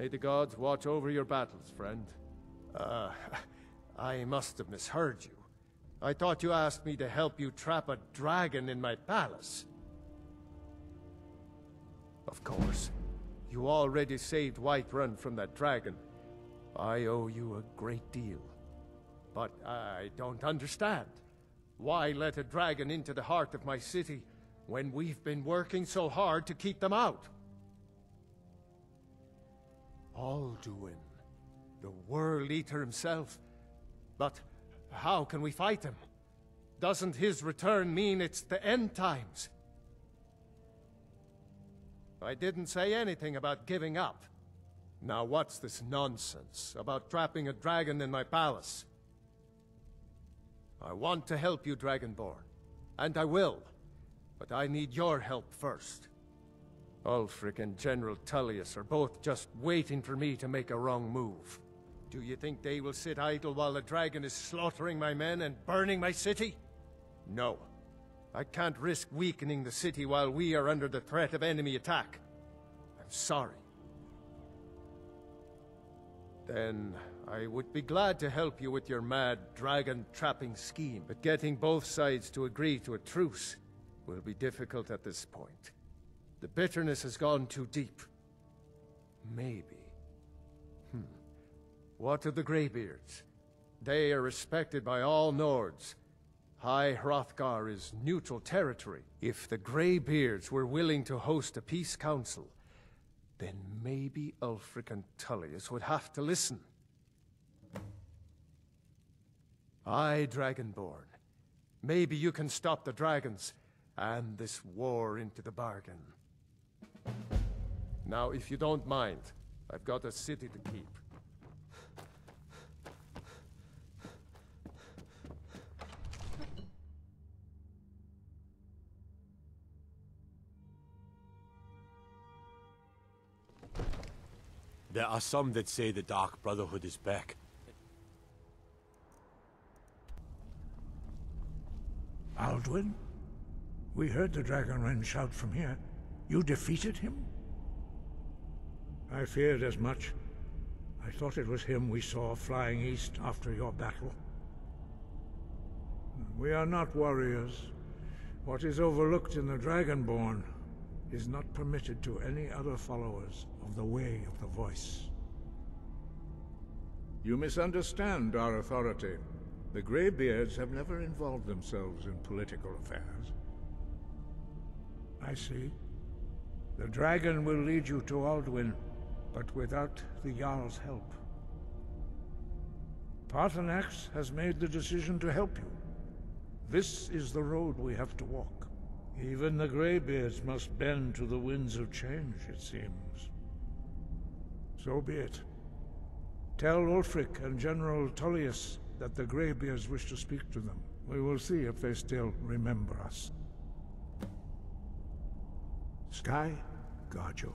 May the gods watch over your battles, friend. Uh, I must have misheard you. I thought you asked me to help you trap a dragon in my palace. Of course. You already saved Whiterun from that dragon. I owe you a great deal. But I don't understand. Why let a dragon into the heart of my city when we've been working so hard to keep them out? Alduin, the World Eater himself. But how can we fight him? Doesn't his return mean it's the end times? I didn't say anything about giving up. Now what's this nonsense about trapping a dragon in my palace? I want to help you, Dragonborn. And I will. But I need your help first. Ulfric and General Tullius are both just waiting for me to make a wrong move. Do you think they will sit idle while the dragon is slaughtering my men and burning my city? No. I can't risk weakening the city while we are under the threat of enemy attack. I'm sorry. Then I would be glad to help you with your mad dragon trapping scheme, but getting both sides to agree to a truce will be difficult at this point. The bitterness has gone too deep. Maybe. Hmm. What of the Greybeards? They are respected by all Nords. High Hrothgar is neutral territory. If the Greybeards were willing to host a peace council, then maybe Ulfric and Tullius would have to listen. Aye, Dragonborn. Maybe you can stop the dragons, and this war into the bargain. Now, if you don't mind, I've got a city to keep. There are some that say the Dark Brotherhood is back. Alduin? We heard the Dragonrend shout from here. You defeated him? I feared as much. I thought it was him we saw flying east after your battle. We are not warriors. What is overlooked in the Dragonborn is not permitted to any other followers of the Way of the Voice. You misunderstand our authority. The Greybeards have never involved themselves in political affairs. I see. The dragon will lead you to Alduin, but without the Jarl's help. Paarthurnax has made the decision to help you. This is the road we have to walk. Even the Greybeards must bend to the winds of change, it seems. So be it. Tell Ulfric and General Tullius that the Greybeards wish to speak to them. We will see if they still remember us. Sky, guard you.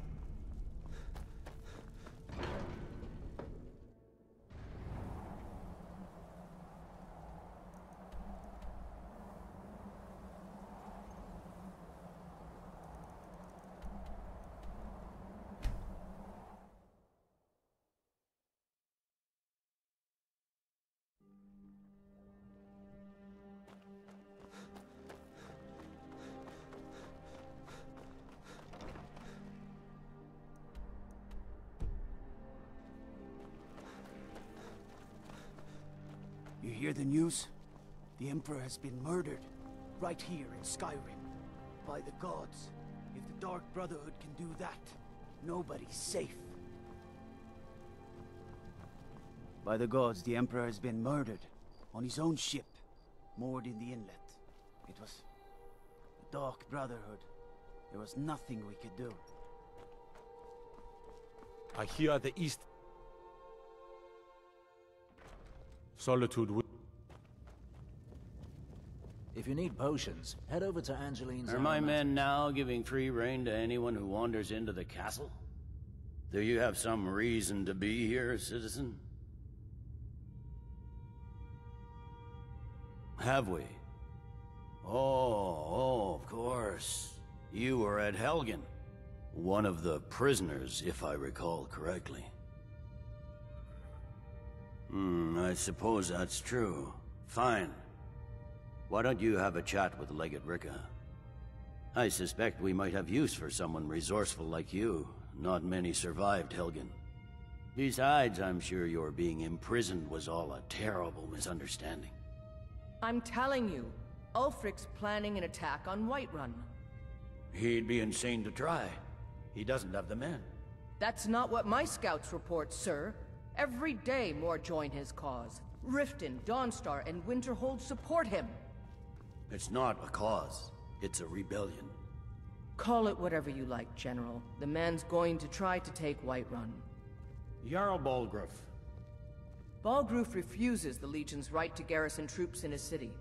Hear the news? The Emperor has been murdered. Right here in Skyrim. By the gods. If the Dark Brotherhood can do that, nobody's safe. By the gods, the Emperor has been murdered. On his own ship. Moored in the inlet. It was... the Dark Brotherhood. There was nothing we could do. I hear the East... Solitude. If you need potions, head over to Angeline's Are my men now giving free rein to anyone who wanders into the castle? Do you have some reason to be here, citizen? Have we? Oh, oh, of course. You were at Helgen. One of the prisoners, if I recall correctly. Hmm, I suppose that's true. Fine. Why don't you have a chat with Legate Rikke? I suspect we might have use for someone resourceful like you. Not many survived Helgen. Besides, I'm sure your being imprisoned was all a terrible misunderstanding. I'm telling you, Ulfric's planning an attack on Whiterun. He'd be insane to try. He doesn't have the men. That's not what my scouts report, sir. Every day more join his cause. Riften, Dawnstar, and Winterhold support him. It's not a cause. It's a rebellion. Call it whatever you like, General. The man's going to try to take Whiterun. Jarl Balgruuf. Balgruuf refuses the Legion's right to garrison troops in his city.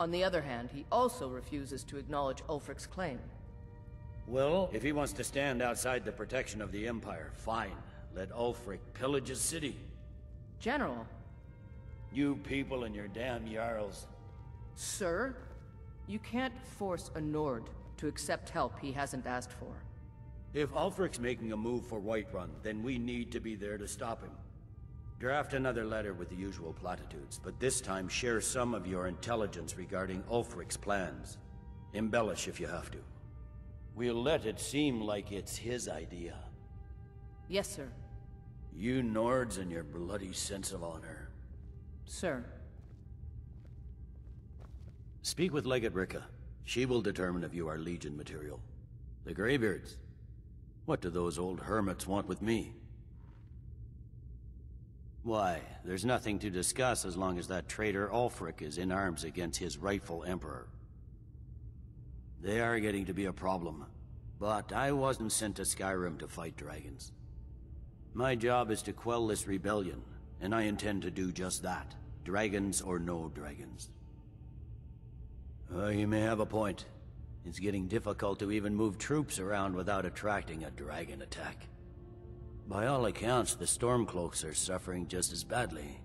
On the other hand, he also refuses to acknowledge Ulfric's claim. Well, if he wants to stand outside the protection of the Empire, fine. Let Ulfric pillage his city. General, You people and your damn Jarls. sir, you can't force a Nord to accept help he hasn't asked for. If Ulfric's making a move for Whiterun, then we need to be there to stop him. Draft another letter with the usual platitudes, but this time share some of your intelligence regarding Ulfric's plans. Embellish if you have to. We'll let it seem like it's his idea. Yes, sir. You Nords and your bloody sense of honor. Sir. Speak with Legate Rikke. She will determine if you are Legion material. The Greybeards. What do those old hermits want with me? Why, there's nothing to discuss as long as that traitor Ulfric is in arms against his rightful emperor. They are getting to be a problem. But I wasn't sent to Skyrim to fight dragons. My job is to quell this rebellion, and I intend to do just that. Dragons or no dragons. Uh, you may have a point. It's getting difficult to even move troops around without attracting a dragon attack. By all accounts, the Stormcloaks are suffering just as badly.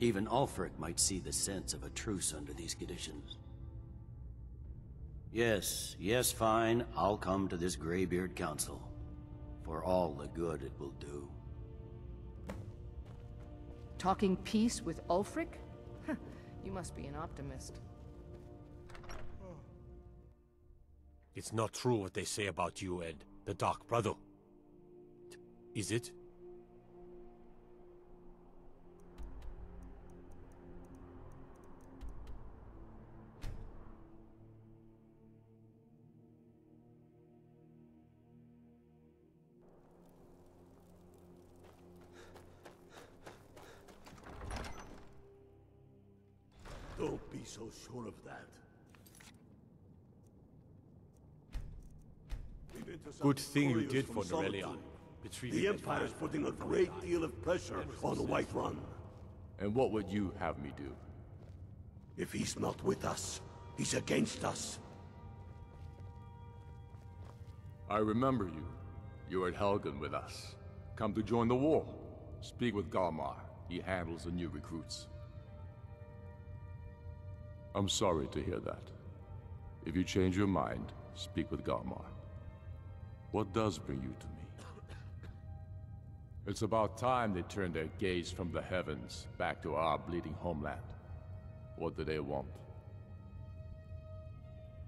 Even Ulfric might see the sense of a truce under these conditions. Yes, yes, fine. I'll come to this Greybeard Council. For all the good it will do. Talking peace with Ulfric? you must be an optimist. It's not true what they say about you and the Dark Brother. Is it? Don't be so sure of that. We've been to some Good thing you did for Norelion. Solitude. The Empire is putting a great deal of pressure on the Whiterun. And what would you have me do? If he's not with us, he's against us. I remember you. You were at Helgen with us. Come to join the war. Speak with Galmar. He handles the new recruits. I'm sorry to hear that. If you change your mind, speak with Galmar. What does bring you to me? It's about time they turned their gaze from the heavens back to our bleeding homeland. What do they want?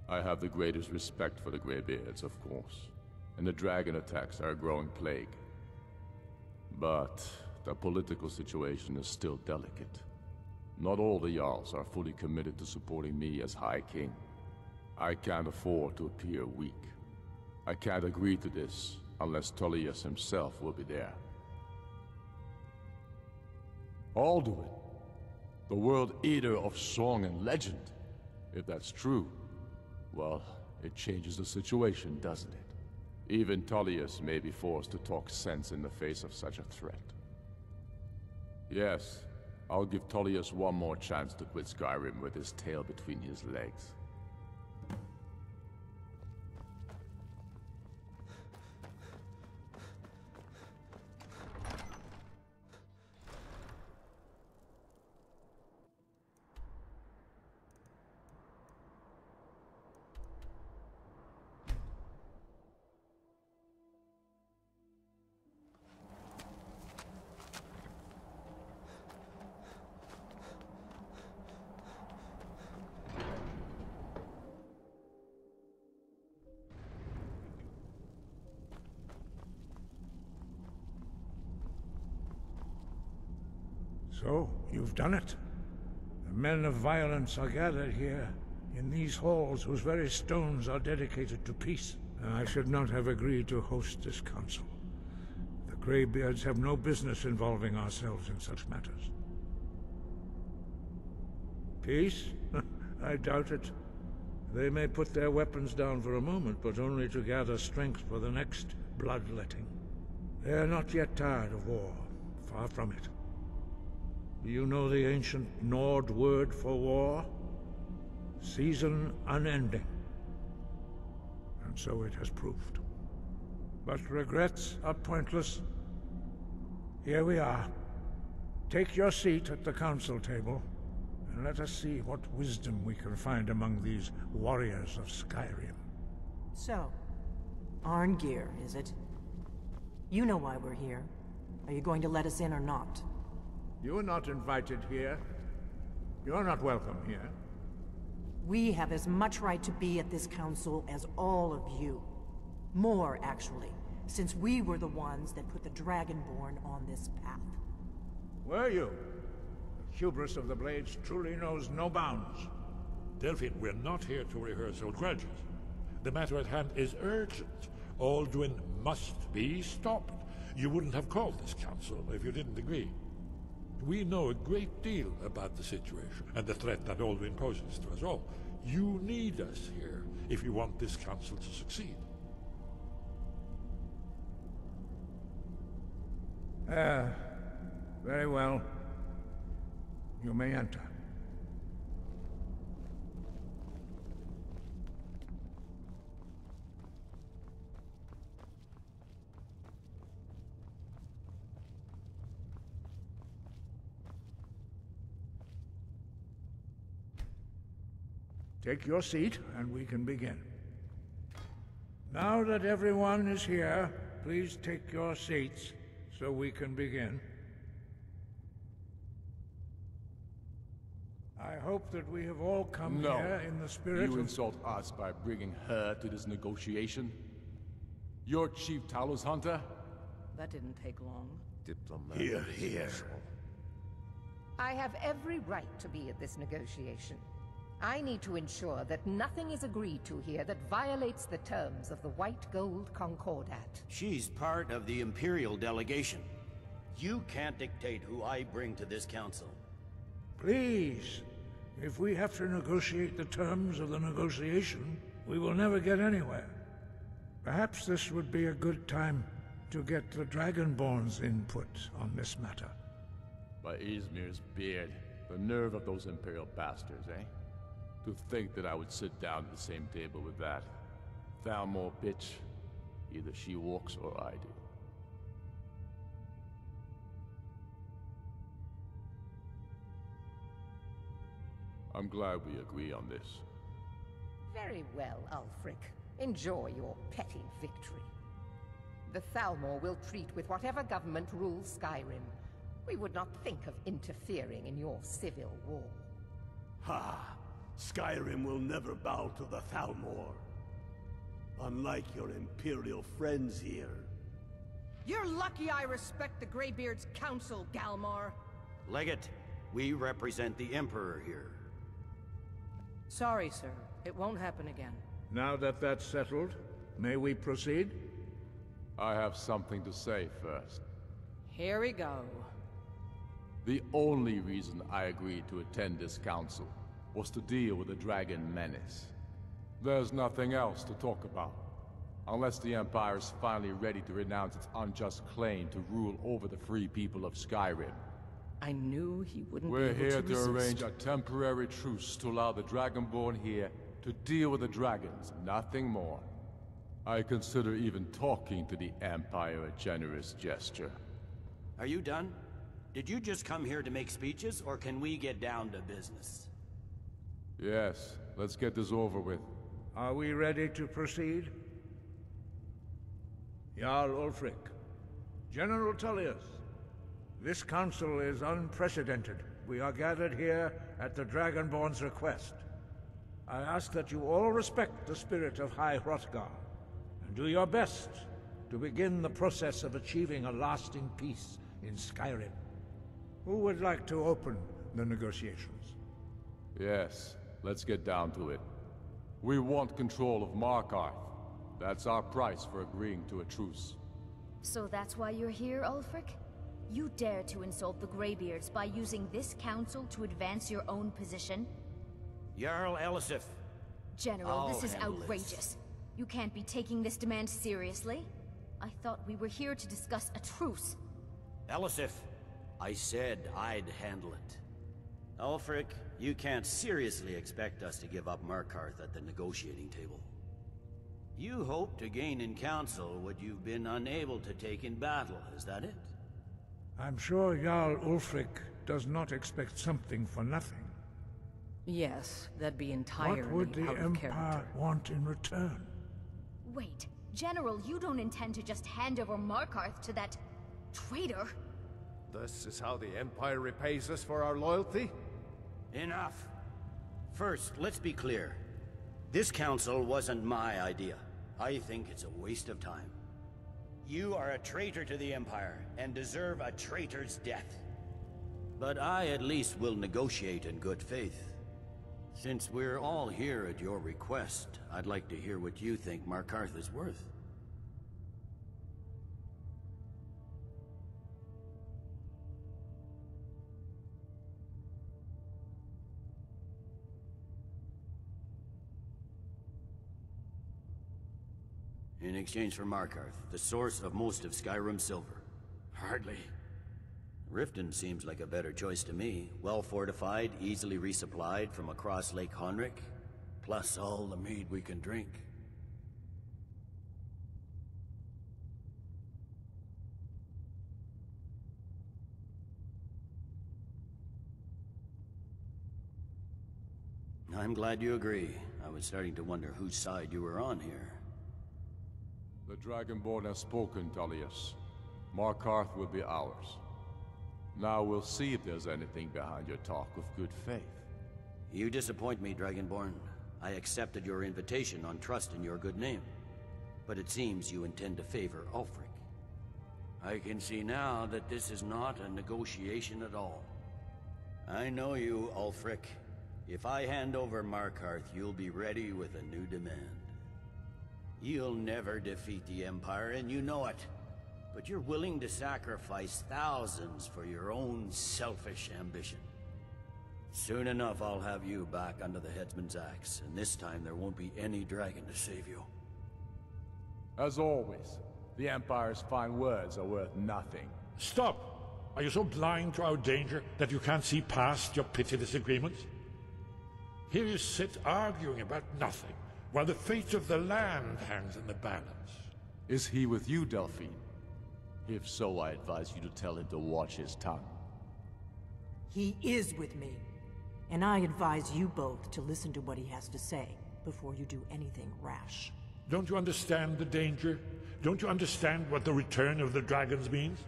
I have the greatest respect for the Greybeards, of course, and the dragon attacks are a growing plague. But the political situation is still delicate. Not all the Jarls are fully committed to supporting me as High King. I can't afford to appear weak. I can't agree to this unless Tullius himself will be there. Alduin, the world eater of song and legend. If that's true, well, it changes the situation, doesn't it? Even Tullius may be forced to talk sense in the face of such a threat. Yes, I'll give Tullius one more chance to quit Skyrim with his tail between his legs. Done it. The men of violence are gathered here, in these halls whose very stones are dedicated to peace. I should not have agreed to host this council. The Greybeards have no business involving ourselves in such matters. Peace? I doubt it. They may put their weapons down for a moment, but only to gather strength for the next bloodletting. They are not yet tired of war. Far from it. Do you know the ancient Nord word for war? Season unending. And so it has proved. But regrets are pointless. Here we are. Take your seat at the council table, and let us see what wisdom we can find among these warriors of Skyrim. So, Arngeir, is it? You know why we're here. Are you going to let us in or not? You are not invited here. You're not welcome here. We have as much right to be at this council as all of you. More, actually, since we were the ones that put the Dragonborn on this path. Were you? The hubris of the Blades truly knows no bounds. Delphine, we're not here to rehearse old grudges. The matter at hand is urgent. Alduin must be stopped. You wouldn't have called this council if you didn't agree. We know a great deal about the situation and the threat that Alduin poses to us all. You need us here if you want this council to succeed. Ah, very well. You may enter. Take your seat, and we can begin. Now that everyone is here, please take your seats so we can begin. I hope that we have all come no. here in the spirit of. you insult us by bringing her to this negotiation? Your chief Talos hunter? That didn't take long. Diplomat. Hear, hear. I have every right to be at this negotiation. I need to ensure that nothing is agreed to here that violates the terms of the White Gold Concordat. She's part of the Imperial delegation. You can't dictate who I bring to this council. Please, if we have to negotiate the terms of the negotiation, we will never get anywhere. Perhaps this would be a good time to get the Dragonborn's input on this matter. By Ysmir's beard, the nerve of those Imperial bastards, eh? To think that I would sit down at the same table with that. Thalmor bitch. Either she walks or I do. I'm glad we agree on this. Very well, Ulfric. Enjoy your petty victory. The Thalmor will treat with whatever government rules Skyrim. We would not think of interfering in your civil war. Ha! Skyrim will never bow to the Thalmor. Unlike your Imperial friends here. You're lucky I respect the Greybeard's counsel, Galmar. Legate, we represent the Emperor here. Sorry, sir. It won't happen again. Now that that's settled, may we proceed? I have something to say first. Here we go. The only reason I agreed to attend this council was to deal with the Dragon Menace. There's nothing else to talk about. Unless the Empire is finally ready to renounce its unjust claim to rule over the free people of Skyrim. I knew he wouldn't be here. We're be able here to, to, resist. arrange a temporary truce to allow the Dragonborn here to deal with the dragons, nothing more. I consider even talking to the Empire a generous gesture. Are you done? Did you just come here to make speeches, or can we get down to business? Yes, let's get this over with. Are we ready to proceed? Jarl Ulfric, General Tullius, this council is unprecedented. We are gathered here at the Dragonborn's request. I ask that you all respect the spirit of High Hrothgar, and do your best to begin the process of achieving a lasting peace in Skyrim. Who would like to open the negotiations? Yes, let's get down to it. We want control of Markarth. That's our price for agreeing to a truce. So that's why you're here, Ulfric? You dare to insult the Greybeards by using this council to advance your own position? Jarl Elisif. General, I'll this is handle outrageous. this. You can't be taking this demand seriously. I thought we were here to discuss a truce. Elisif, I said I'd handle it. Ulfric, you can't seriously expect us to give up Markarth at the negotiating table. You hope to gain in council what you've been unable to take in battle, is that it? I'm sure Jarl Ulfric does not expect something for nothing. Yes, that'd be entirely what would the Empire character. want in return? Wait, General, you don't intend to just hand over Markarth to that... traitor? This is how the Empire repays us for our loyalty? Enough. First, let's be clear. This council wasn't my idea. I think it's a waste of time. You are a traitor to the Empire, and deserve a traitor's death. But I at least will negotiate in good faith. Since we're all here at your request, I'd like to hear what you think Markarth is worth. In exchange for Markarth, the source of most of Skyrim's silver. Hardly. Riften seems like a better choice to me. Well fortified, easily resupplied from across Lake Honrich, plus all the mead we can drink. I'm glad you agree. I was starting to wonder whose side you were on here. The Dragonborn has spoken, Tullius. Markarth will be ours. Now we'll see if there's anything behind your talk of good faith. You disappoint me, Dragonborn. I accepted your invitation on trust in your good name. But it seems you intend to favor Ulfric. I can see now that this is not a negotiation at all. I know you, Ulfric. If I hand over Markarth, you'll be ready with a new demand. You'll never defeat the Empire, and you know it. But you're willing to sacrifice thousands for your own selfish ambition. Soon enough, I'll have you back under the headsman's axe, and this time there won't be any dragon to save you. As always, the Empire's fine words are worth nothing. Stop! Are you so blind to our danger that you can't see past your pitiless agreements? Here you sit arguing about nothing, while the fate of the land hangs in the balance. Is he with you, Delphine? If so, I advise you to tell him to watch his tongue. He is with me. And I advise you both to listen to what he has to say before you do anything rash. Don't you understand the danger? Don't you understand what the return of the dragons means?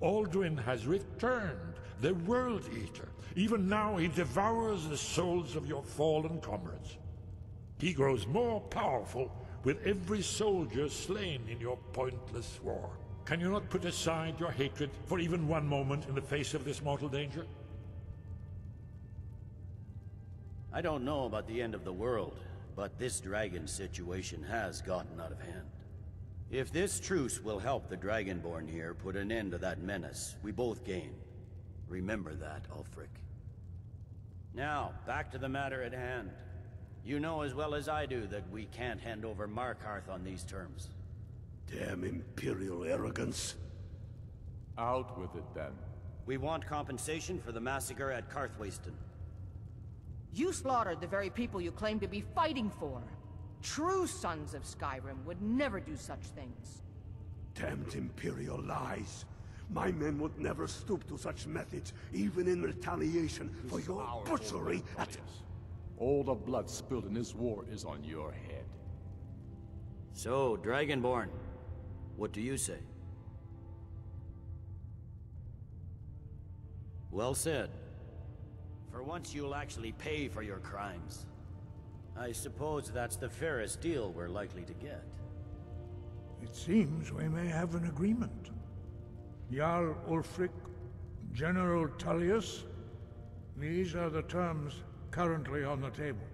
Alduin has returned, the World Eater. Even now he devours the souls of your fallen comrades. He grows more powerful with every soldier slain in your pointless war. Can you not put aside your hatred for even one moment in the face of this mortal danger? I don't know about the end of the world, but this dragon situation has gotten out of hand. If this truce will help the Dragonborn here put an end to that menace, we both gain. Remember that, Ulfric. Now, back to the matter at hand. You know as well as I do that we can't hand over Markarth on these terms. Damn Imperial arrogance. Out with it, then. We want compensation for the massacre at Karthwasten. You slaughtered the very people you claim to be fighting for. True sons of Skyrim would never do such things. Damned Imperial lies. My men would never stoop to such methods, even in retaliation for your butchery at... All the blood spilled in this war is on your head. So, Dragonborn, what do you say? Well said. For once you'll actually pay for your crimes. I suppose that's the fairest deal we're likely to get. It seems we may have an agreement. Jarl Ulfric, General Tullius, these are the terms currently on the table.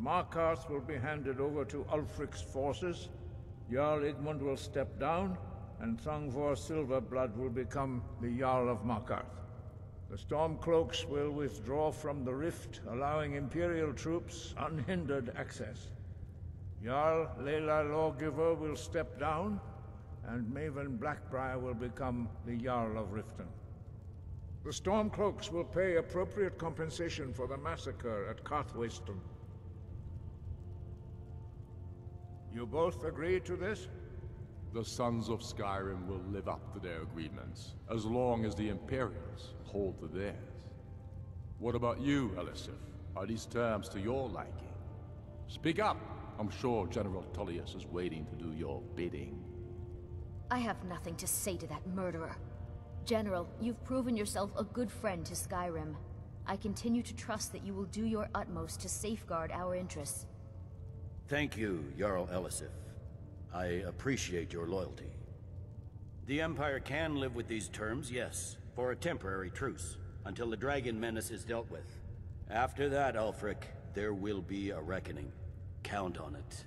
Markarth will be handed over to Ulfric's forces, Jarl Igmund will step down, and Thongvor Silverblood will become the Jarl of Markarth. The Stormcloaks will withdraw from the rift, allowing Imperial troops unhindered access. Jarl Leila Lawgiver will step down, and Maven Blackbriar will become the Jarl of Riften. The Stormcloaks will pay appropriate compensation for the massacre at Karthwasten. You both agree to this? The Sons of Skyrim will live up to their agreements, as long as the Imperials hold to theirs. What about you, Elisif? Are these terms to your liking? Speak up! I'm sure General Tullius is waiting to do your bidding. I have nothing to say to that murderer. General, you've proven yourself a good friend to Skyrim. I continue to trust that you will do your utmost to safeguard our interests. Thank you, Jarl Elisif. I appreciate your loyalty. The Empire can live with these terms, yes, for a temporary truce, until the Dragon Menace is dealt with. After that, Ulfric, there will be a reckoning. Count on it.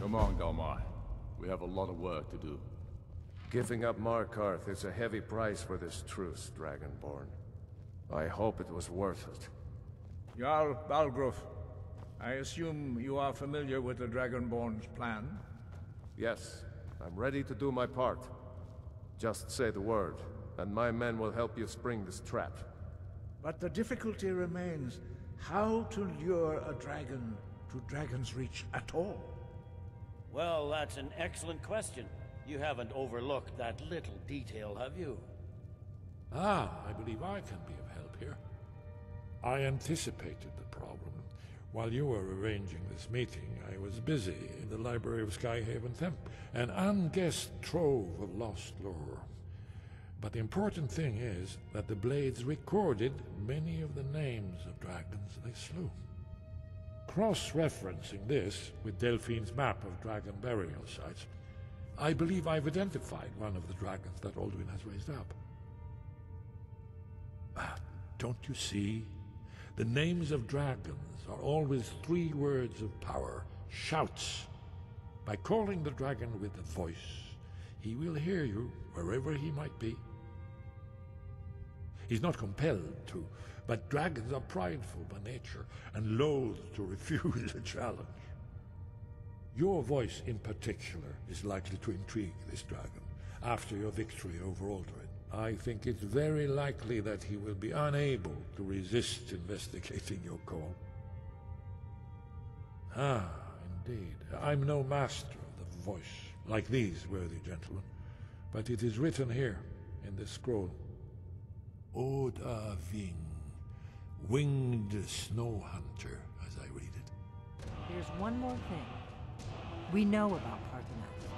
Come on, Galmar. We have a lot of work to do. Giving up Markarth is a heavy price for this truce, Dragonborn. I hope it was worth it. Jarl Balgruuf, I assume you are familiar with the Dragonborn's plan? Yes, I'm ready to do my part. Just say the word, and my men will help you spring this trap. But the difficulty remains how to lure a dragon to Dragon's Reach at all. Well, that's an excellent question. You haven't overlooked that little detail, have you? Ah, I believe I can be of help here. I anticipated the problem. While you were arranging this meeting, I was busy in the library of Skyhaven Temp, an unguessed trove of lost lore. But the important thing is that the Blades recorded many of the names of dragons they slew. Cross-referencing this with Delphine's map of dragon burial sites, I believe I've identified one of the dragons that Alduin has raised up. Ah, don't you see? The names of dragons are always three words of power, shouts. By calling the dragon with a voice, he will hear you wherever he might be. He's not compelled to, but dragons are prideful by nature and loath to refuse a challenge. Your voice in particular is likely to intrigue this dragon after your victory over Alduin. I think it's very likely that he will be unable to resist investigating your call. Ah, indeed. I'm no master of the voice, like these worthy gentlemen, but it is written here in this scroll. Oda Ving, winged snow hunter, as I read it. There's one more thing. We know about Paarthurnax.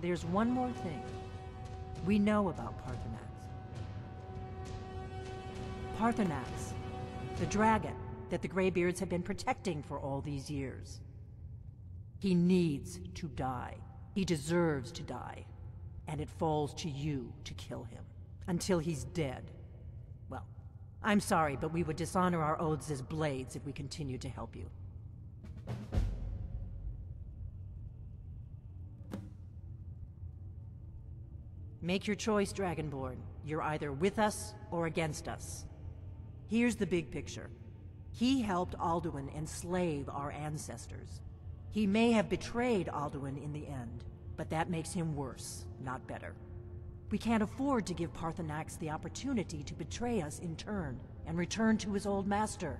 There's one more thing. We know about Paarthurnax. Paarthurnax, the dragon that the Greybeards have been protecting for all these years. He needs to die. He deserves to die. And it falls to you to kill him. Until he's dead. Well, I'm sorry, but we would dishonor our oaths as blades if we continued to help you. Make your choice, Dragonborn. You're either with us or against us. Here's the big picture. He helped Alduin enslave our ancestors. He may have betrayed Alduin in the end, but that makes him worse, not better. We can't afford to give Paarthurnax the opportunity to betray us in turn and return to his old master.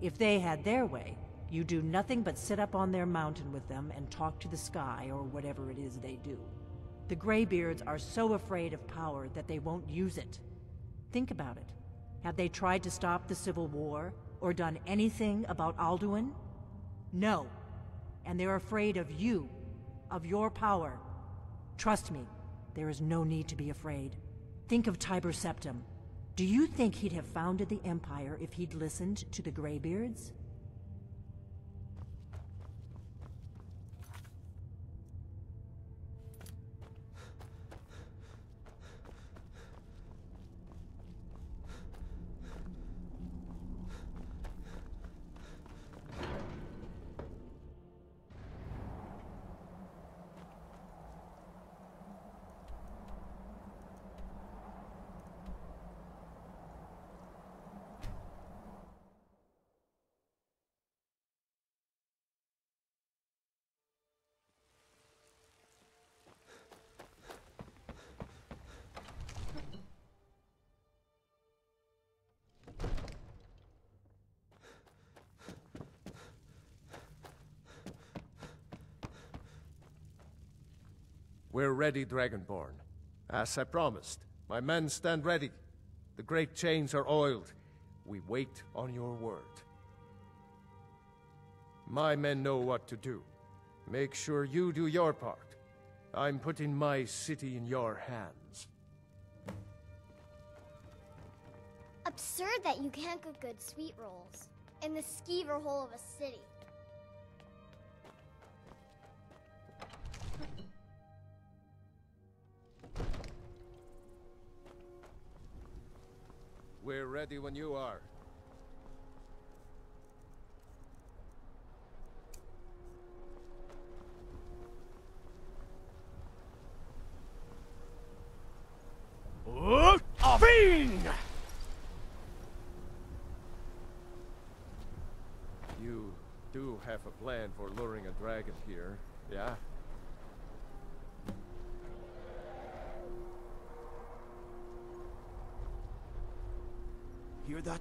If they had their way, you do nothing but sit up on their mountain with them and talk to the sky or whatever it is they do. The Greybeards are so afraid of power that they won't use it. Think about it. Have they tried to stop the Civil War or done anything about Alduin? No. And they're afraid of you, of your power. Trust me, there is no need to be afraid. Think of Tiber Septim. Do you think he'd have founded the Empire if he'd listened to the Greybeards? Ready, Dragonborn. As I promised, my men stand ready. The great chains are oiled. We wait on your word. My men know what to do. Make sure you do your part. I'm putting my city in your hands. Absurd that you can't cook good sweet rolls in the skeever hole of a city. We're ready when you are. You do have a plan for luring a dragon here, yeah? Hear that?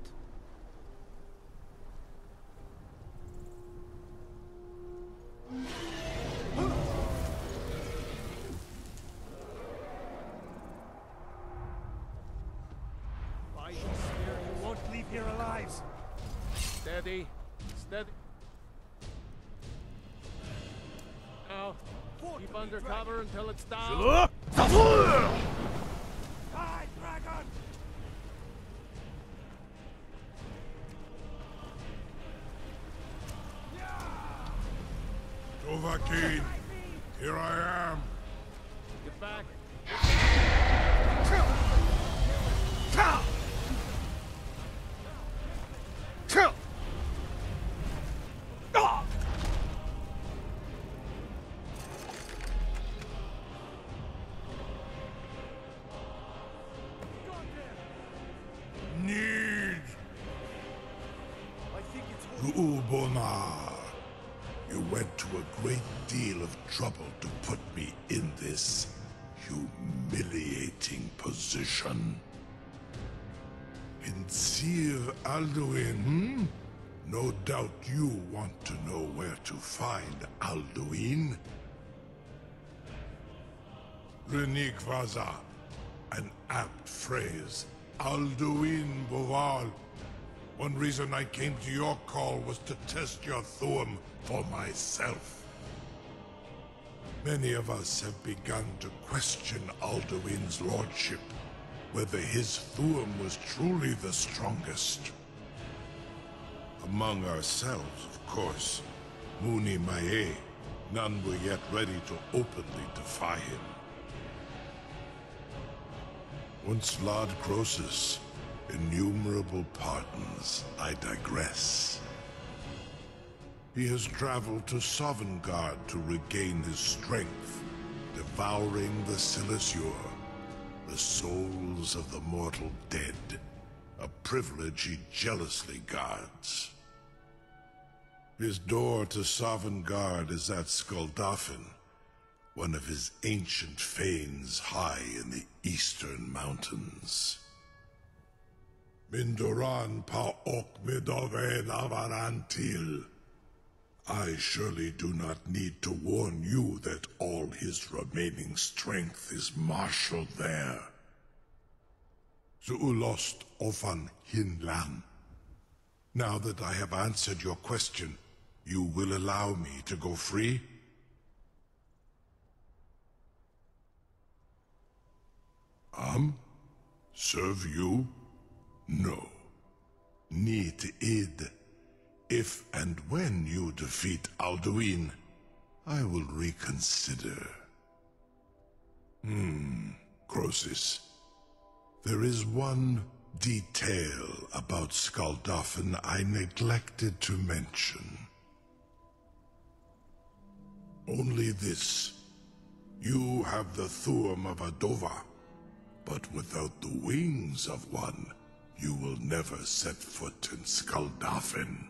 By spear, you won't leave here alive. Steady. Steady. Now, keep under cover until it's down. Deal of trouble to put me in this humiliating position. In Pinsir Alduin, hmm? No doubt you want to know where to find Alduin. Rinik vazah, an apt phrase. Alduin bovul. One reason I came to your call was to test your Thuum for myself. Many of us have begun to question Alduin's lordship, whether his Thuum was truly the strongest. Among ourselves, of course, Muni Mae, none were yet ready to openly defy him. Once Lord Krosis, innumerable pardons, I digress. He has traveled to Sovngarde to regain his strength, devouring the sillesejoor, the souls of the mortal dead, a privilege he jealously guards. His door to Sovngarde is at Skuldafn, one of his ancient fanes high in the eastern mountains. Mindoran pa ok midove lavarantil. I surely do not need to warn you that all his remaining strength is marshaled there. The Zuulost ofan hinlan. Now that I have answered your question, you will allow me to go free? Um? Serve you? No. Need id. If and when you defeat Alduin, I will reconsider. Hmm, Krosis. There is one detail about Skuldafn I neglected to mention. Only this. You have the Thuum of Adova, but without the wings of one, you will never set foot in Skuldafn.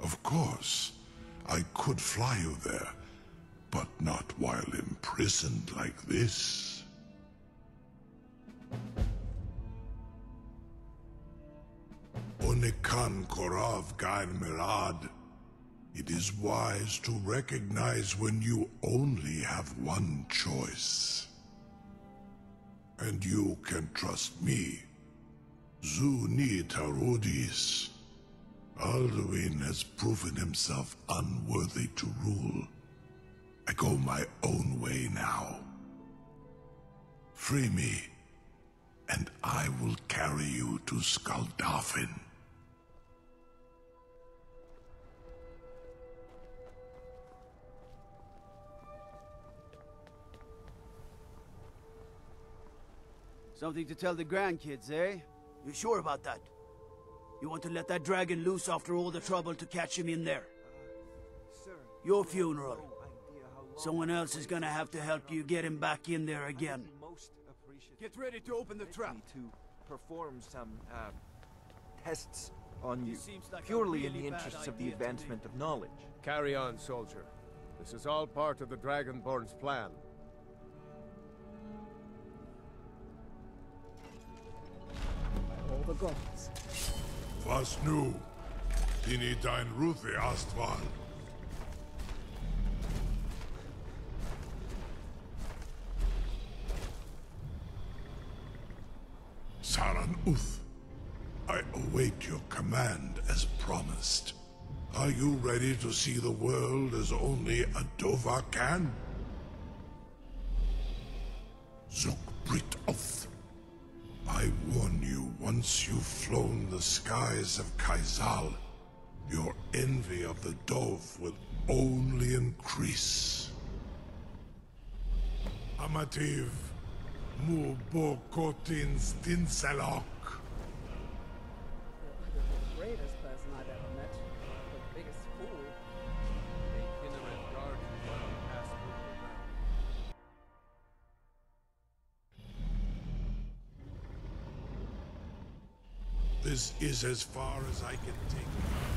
Of course, I could fly you there, but not while imprisoned like this. Onikan Korav Gair Mirad. It is wise to recognize when you only have one choice. And you can trust me. Zuni Tarudis. Alduin has proven himself unworthy to rule. I go my own way now. Free me, and I will carry you to Skuldafn. Something to tell the grandkids, eh? You sure about that? You want to let that dragon loose after all the trouble to catch him in there? Your funeral. Someone else is gonna have to help you get him back in there again. Get ready to open the trap. To perform some uh, tests on you, like a purely in the interests of the advancement of knowledge. Carry on, soldier. This is all part of the Dragonborn's plan. By All the gods. Was nu? Dini dein Ruthi Astval. Saraan Uth, I await your command as promised. Are you ready to see the world as only a Dova can? Zuk Brit Oth. I warn you, once you've flown the skies of Keizaal, your envy of the Dove will only increase. Amativ, mu bo kotin stinselok. This is as far as I can take.